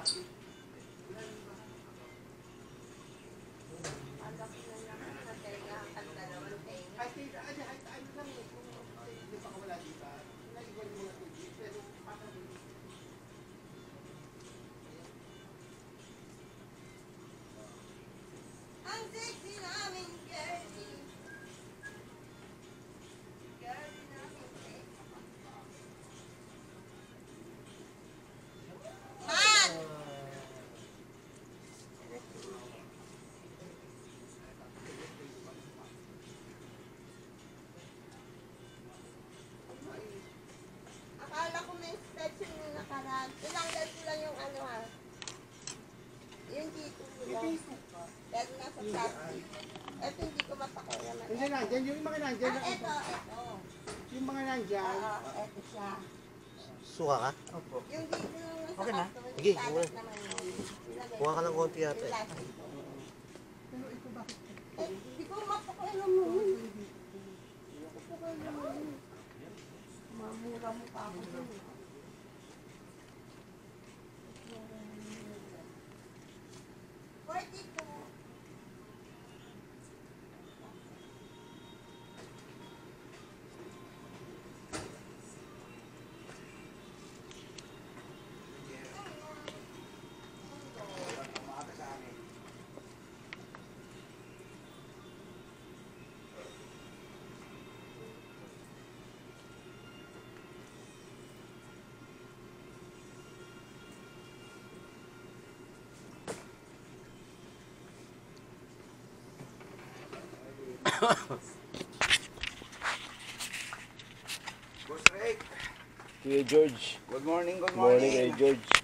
Na na ay, ay, ano lang eh, kung hindi pa wala dito, naiwan yung mga tubig, pero lang. Pero nasa plastic. Ito hindi ko mapakialaman. Hindi nandyan, yung mga nandyan, Ah, ito, ito. yung mga nandyan, Oo, ito siya. Suka ka? Yung dito nung nasa Okay na. Sige, kuha. Kuha ka ng konti yata eh. Pero ito bakit? Eh, hindi ko mapakialaman. Hindi ko mapakialaman. Mamura mo pa ako Kuya George. good morning, good Morning morning. kay George.